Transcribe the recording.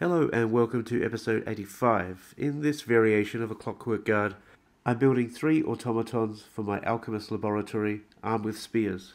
Hello and welcome to episode 85. In this variation of a Clockwork Guard, I'm building three automatons for my alchemist laboratory armed with spears.